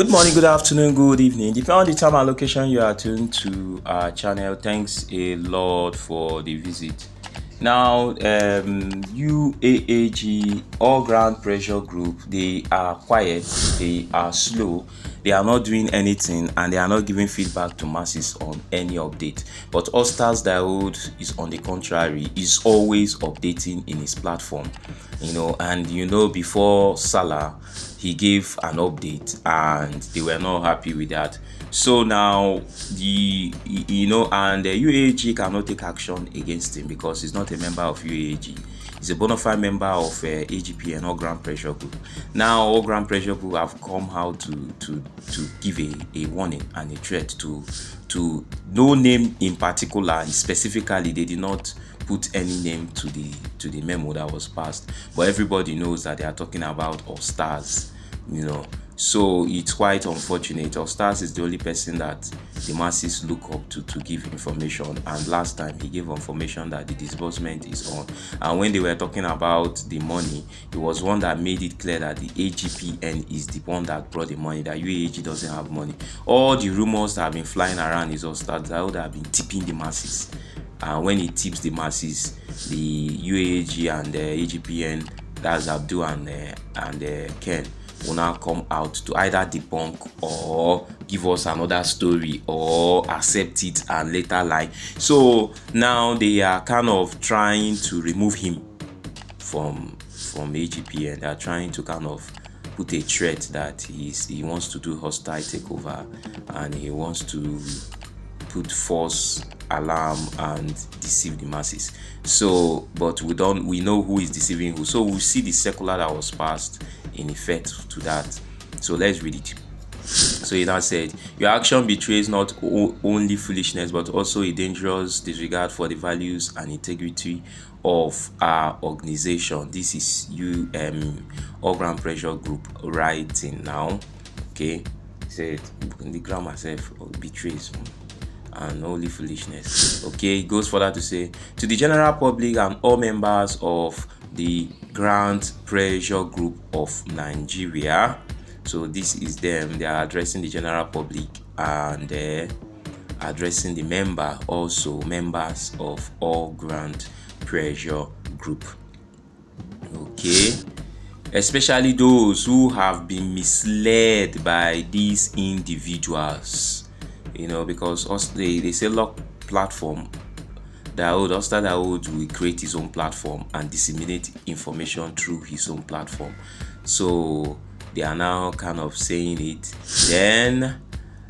Good morning, good afternoon, good evening. Depending on the time and location you are tuned to our channel, thanks a lot for the visit. Now, um, UAAG, All Ground Pressure Group, they are quiet, they are slow, they are not doing anything, and they are not giving feedback to masses on any update. But Ostars Daoud is on the contrary, is always updating in his platform, you know. And you know, before Salah, he gave an update, and they were not happy with that. So now the you know, and the UAG cannot take action against him because he's not a member of UAG. He's a bona fide member of uh, AGPN All Ground Pressure Group. Now, All Ground Pressure Group have come out to to to give a, a warning and a threat to to no name in particular. Specifically, they did not put any name to the to the memo that was passed, but everybody knows that they are talking about All Stars. You know, so it's quite unfortunate. All Stars is the only person that the masses look up to to give information. And last time he gave information that the disbursement is on. And when they were talking about the money, it was one that made it clear that the AGPN is the one that brought the money. That UAG doesn't have money. All the rumors that have been flying around is All Stars that have been tipping the masses. And when he tips the masses, the UAG and the AGPN, that's Abdul and uh, and uh, Ken will now come out to either debunk or give us another story or accept it and later lie. So now they are kind of trying to remove him from from AGP and they are trying to kind of put a threat that he's he wants to do hostile takeover and he wants to put false alarm and deceive the masses. So but we don't we know who is deceiving who. So we see the circular that was passed in effect to that. So let's read it. So he now said your action betrays not only foolishness but also a dangerous disregard for the values and integrity of our organization. This is you um all ground pressure group writing now. Okay? Said the grammar self betrays and holy foolishness. Okay, it goes further to say to the general public and all members of the Grand Pressure Group of Nigeria. So this is them. They are addressing the general public and addressing the member also members of all Grand Pressure Group. Okay especially those who have been misled by these individuals you know because us they, they say lock platform Daoud Osta Daoud will create his own platform and disseminate information through his own platform. So they are now kind of saying it. Then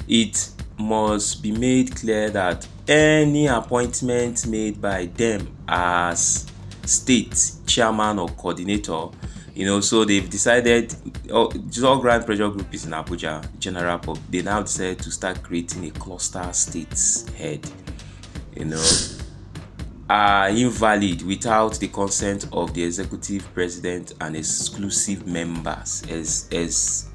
it must be made clear that any appointment made by them as state chairman or coordinator you know so they've decided oh all grand pressure group is in abuja general pub they now decided to start creating a cluster states head you know. Are invalid without the consent of the executive president and exclusive members as as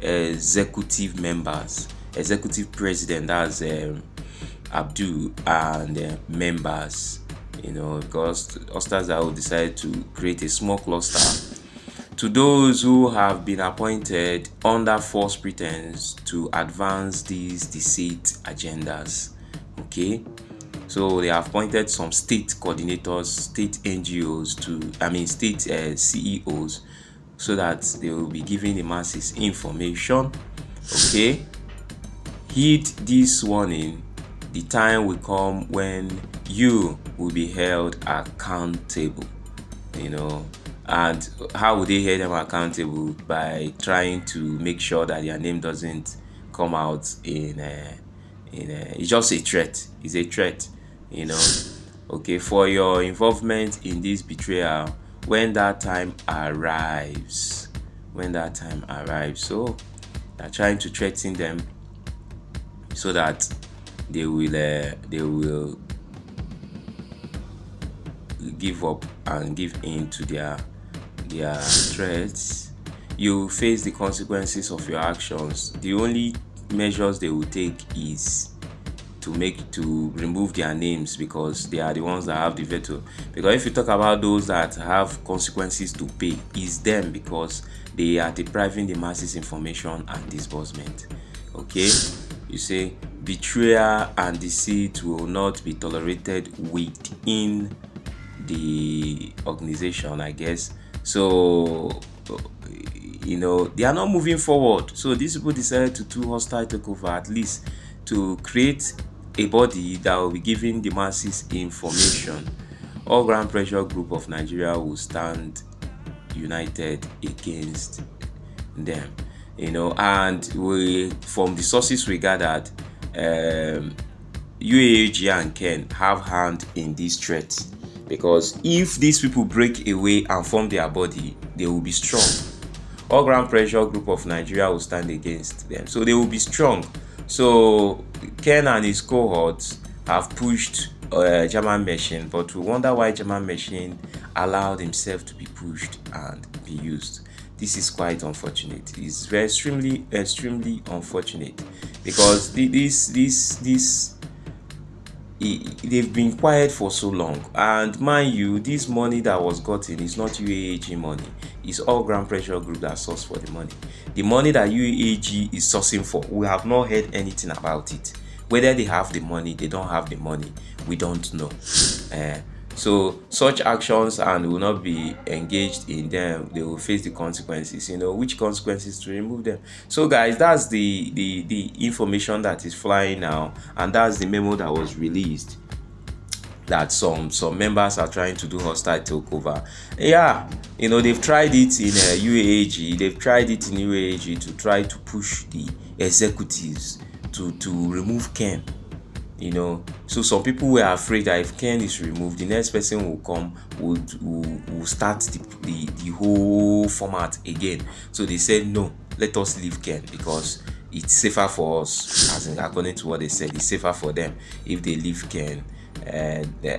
executive members executive president as um, abdul and uh, members you know because Ostars will decide to create a small cluster to those who have been appointed under false pretense to advance these deceit agendas okay? So they have appointed some state coordinators state ngos to i mean state uh, ceos so that they will be giving the masses information okay? Heed this warning. The time will come when you will be held accountable you know and how would they hold them accountable? By trying to make sure that their name doesn't come out in a, in a, it's just a threat. It's a threat you know. Okay for your involvement in this betrayal when that time arrives when that time arrives so they're trying to threaten them so that they will uh, they will give up and give in to their their threats, you face the consequences of your actions. The only measures they will take is to make to remove their names because they are the ones that have the veto. Because if you talk about those that have consequences to pay is them because they are depriving the masses information and disbursement. Okay? You say betrayal and deceit will not be tolerated within the organization i guess so you know they are not moving forward. So these people decided to do hostile takeover at least to create a body that will be giving the masses information. All ground pressure group of nigeria will stand united against them you know. And we from the sources we gathered um uaag and ken have hand in this threat because if these people break away and form their body they will be strong. All ground pressure group of nigeria will stand against them. So they will be strong. So ken and his cohorts have pushed uh, german machine but we wonder why german machine allowed himself to be pushed and be used. This is quite unfortunate. It's extremely extremely unfortunate. Because this this this they've been quiet for so long. And mind you this money that was gotten is not uaag money. It's all ground pressure group that source for the money. The money that uaag is sourcing for we have not heard anything about it. Whether they have the money they don't have the money we don't know. Uh, so such actions and will not be engaged in them they will face the consequences you know which consequences to remove them. So guys that's the the the information that is flying now and that's the memo that was released that some some members are trying to do hostile takeover. Yeah you know they've tried it in uh, uaag they've tried it in UAG to try to push the executives to to remove ken you know so some people were afraid that if ken is removed the next person will come would will, will start the, the the whole format again. So they said no let us leave ken because it's safer for us as in, according to what they said it's safer for them if they leave ken. And uh,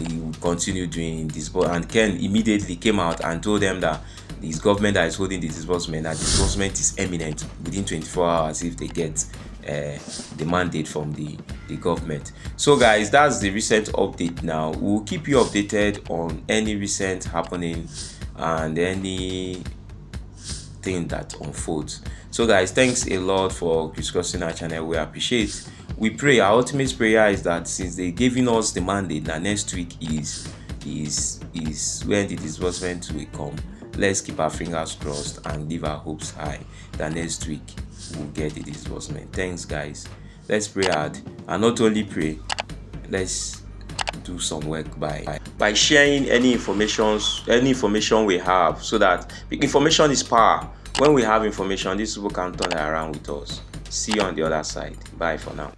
he would continue doing this. But and ken immediately came out and told them that his government that is holding the disbursement that disbursement is imminent within 24 hours if they get uh, the mandate from the the government. So guys that's the recent update now. We'll keep you updated on any recent happening and any thing that unfolds. So guys thanks a lot for discussing our channel. We appreciate. We pray our ultimate prayer is that since they're giving us the mandate that next week is is is when the disbursement will come. Let's keep our fingers crossed and leave our hopes high that next week we'll get the disbursement. Thanks guys let's pray hard. And not only pray let's do some work by by sharing any information any information we have so that information is power. When we have information these people can turn around with us. See you on the other side. Bye for now